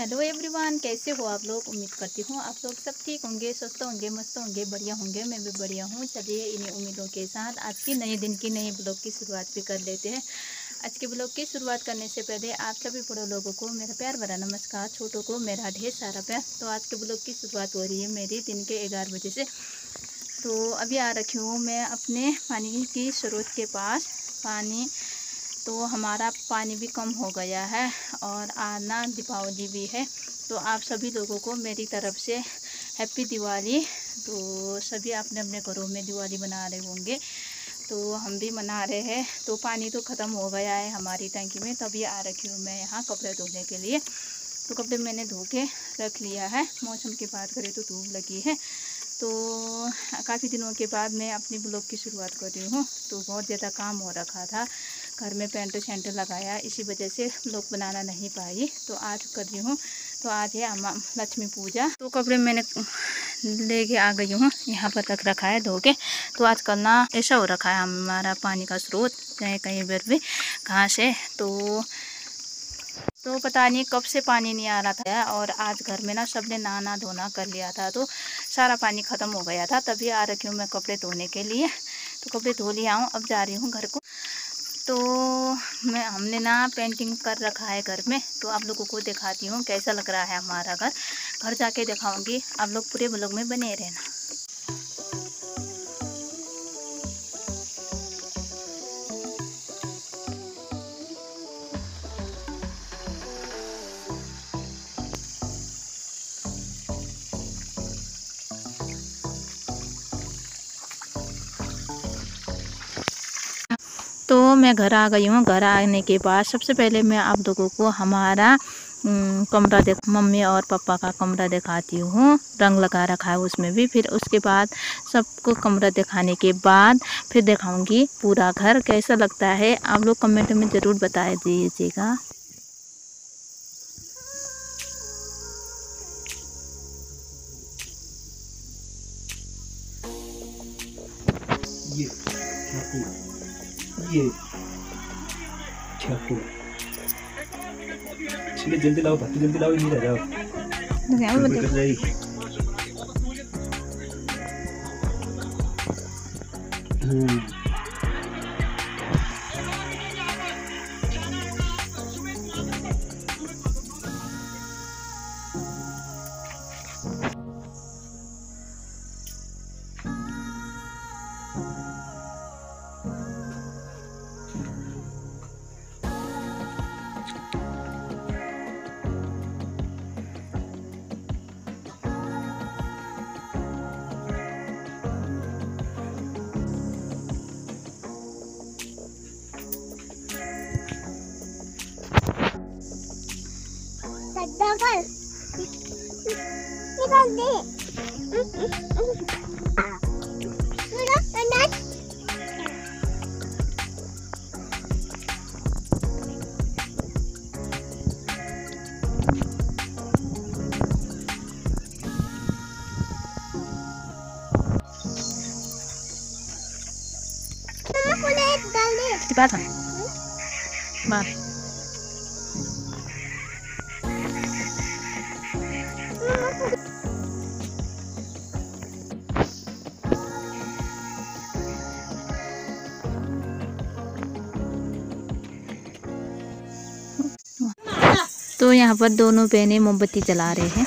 Hello everyone, कैसे हो आप लोग? उम्मीद करती हूँ आप लोग सब ठीक होंगे, स्वस्थ होंगे, मस्त होंगे, बढ़िया होंगे, मैं भी बढ़िया हूँ। चलिए इन्हीं उम्मीदों के साथ आज की नए दिन की नई ब्लॉग की शुरुआत भी कर लेते हैं। आज के ब्लॉग की शुरुआत करने से पहले आप सभी बड़ों लोगों को, मेरा प्यार भरा नमस्कार, छोटों को, मेरा ढेर सारा प्यार। तो आज के ब्लॉग की शुरुआत हो रही है मेरी दिन के ग्यारह बजे से। तो अभी आ रखी हूँ मैं अपने पानी की स्रोत के पास। पानी तो हमारा पानी भी कम हो गया है और आना दीपावली भी है। तो आप सभी लोगों को मेरी तरफ़ से हैप्पी दिवाली। तो सभी अपने अपने घरों में दिवाली मना रहे होंगे। तो हम भी मना रहे हैं। तो पानी तो ख़त्म हो गया है हमारी टंकी में, तभी आ रखी हूँ मैं यहाँ कपड़े धोने के लिए। तो कपड़े मैंने धो के रख लिया है। मौसम की बात करें तो धूप लगी है। तो काफ़ी दिनों के बाद मैं अपनी ब्लॉग की शुरुआत कर रही हूँ। तो बहुत ज़्यादा काम हो रखा था। घर में पेंट शेंट लगाया, इसी वजह से लोग बनाना नहीं पाई तो आज कर रही हूँ तो आज है अम्मा, लक्ष्मी पूजा। तो कपड़े मैंने लेके आ गई हूँ, यहाँ पर रख रखा है धो के तो आजकल ना ऐसा हो रखा है हमारा पानी का स्रोत, चाहे कहीं पर भी घास है तो तो पता नहीं कब से पानी नहीं आ रहा था और आज घर में ना सबने नहाना धोना कर लिया था तो सारा पानी ख़त्म हो गया था। तभी आ रखी हूँ मैं कपड़े धोने के लिए। तो कपड़े धो लिया हूँ अब जा रही हूँ घर को। तो मैं, हमने ना पेंटिंग कर रखा है घर में तो आप लोगों को दिखाती हूँ कैसा लग रहा है हमारा घर। घर जाके दिखाऊँगी, आप लोग पूरे ब्लॉग में बने रहना। तो मैं घर आ गई हूँ। घर आने के बाद सबसे पहले मैं आप लोगों को हमारा कमरा देख, मम्मी और पापा का कमरा दिखाती हूँ। रंग लगा रखा है उसमें भी। फिर उसके बाद सबको कमरा दिखाने के बाद फिर दिखाऊँगी पूरा घर कैसा लगता है। आप लोग कमेंट में ज़रूर बता दीजिएगा। ये। छक्के चलिए जल्दी लाओ भाई जल्दी लाओ नहीं रह जाओ हम्म। Di bawah. Maaf. तो यहाँ पर दोनों बहनें मोमबत्ती जला रहे हैं।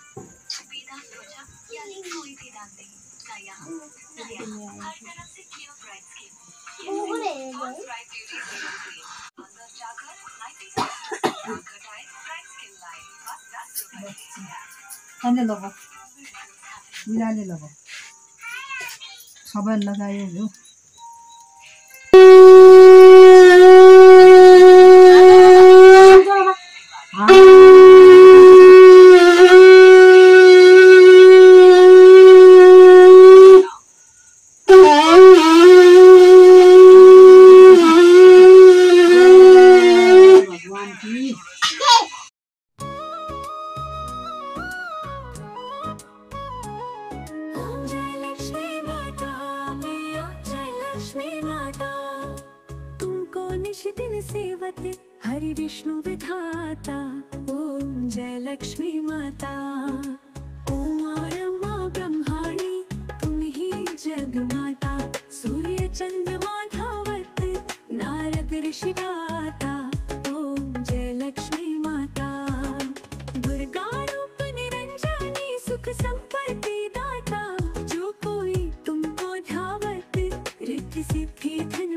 खाने लगा मिलाने लगा खबर लगायो जो भगवान विष्णु विधाता, ओम जय लक्ष्मी माता। ओम रमा ब्रह्माणी तुम ही जग माता सूर्य चंद्रमा धावत नारद ऋषि गाता ओम जय लक्ष्मी माता। दुर्गा रूप निरंजनी, सुख संपत्ति दाता। जो कोई तुमको धावत रिद्धि सिद्धि धन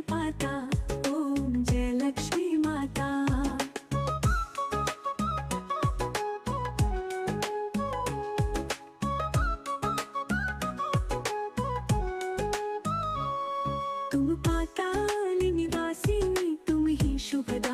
ही शुभदाता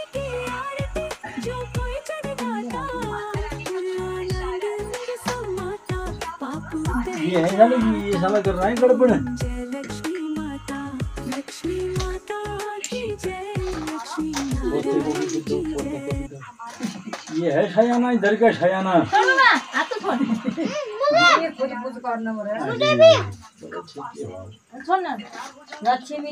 ये है ना? ये साला कर रहा है। गड़बड़ ये है शयाना, इधर का शयाना। छोड़ो ना हाथ तो छोड़ ये पूरी पूज करना पड़ेगा छोड़ ना लक्ष्मी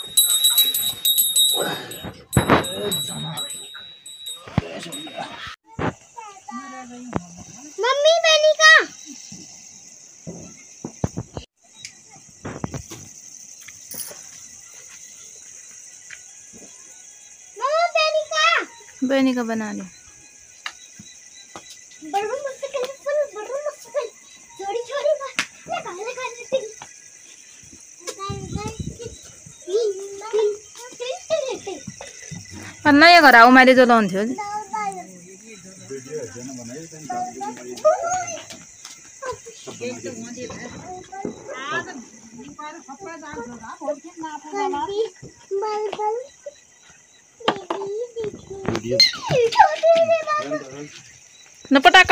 बहनी का बना लो। मुश्किल फुल बड़ू मुश्किल छोड़ी छोड़ी बात लगा लगा लेती अन्ना ये गराऊ मैले जो लाउँथ्यो न पटाक